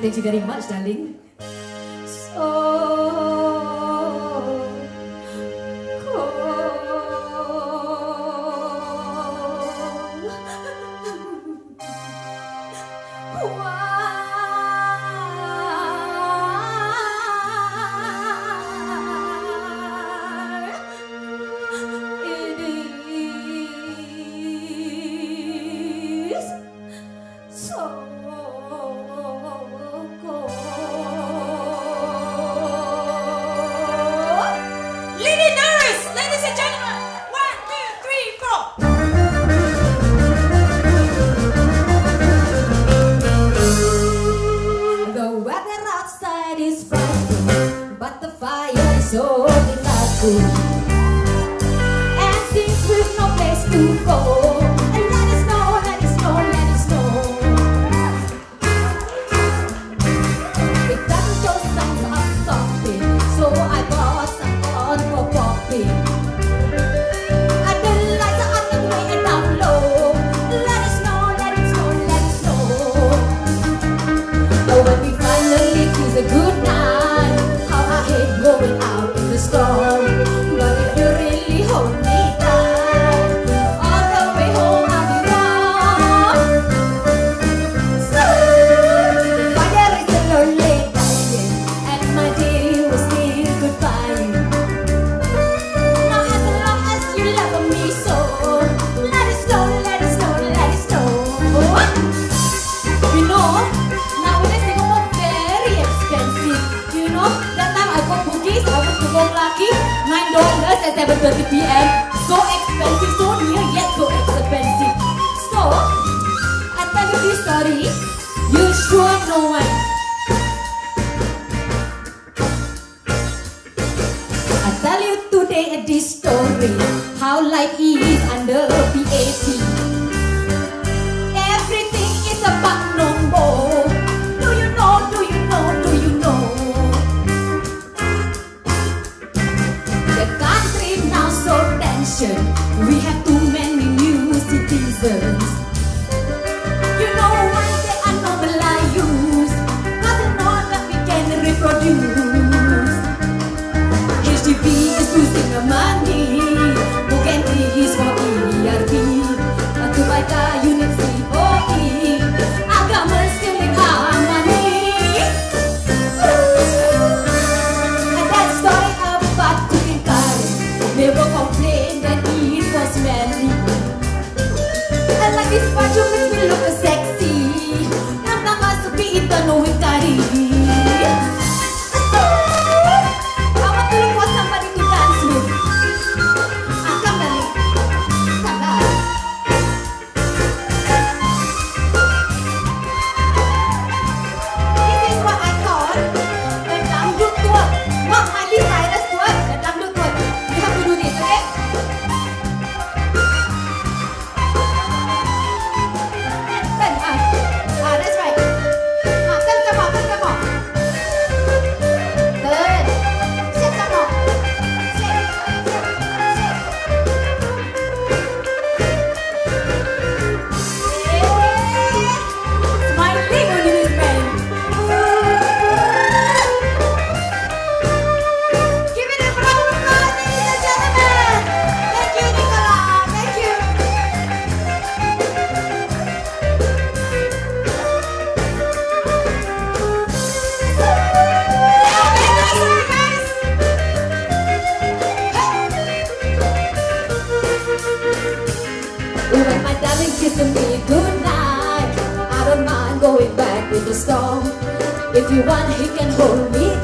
thank you very much, darling. So delightful. And since we've no place to go. This story, how life is under PAT. you makes me look sexy. Nada mais do que Itano no Caribe. Going back with the storm. If you want, he can hold me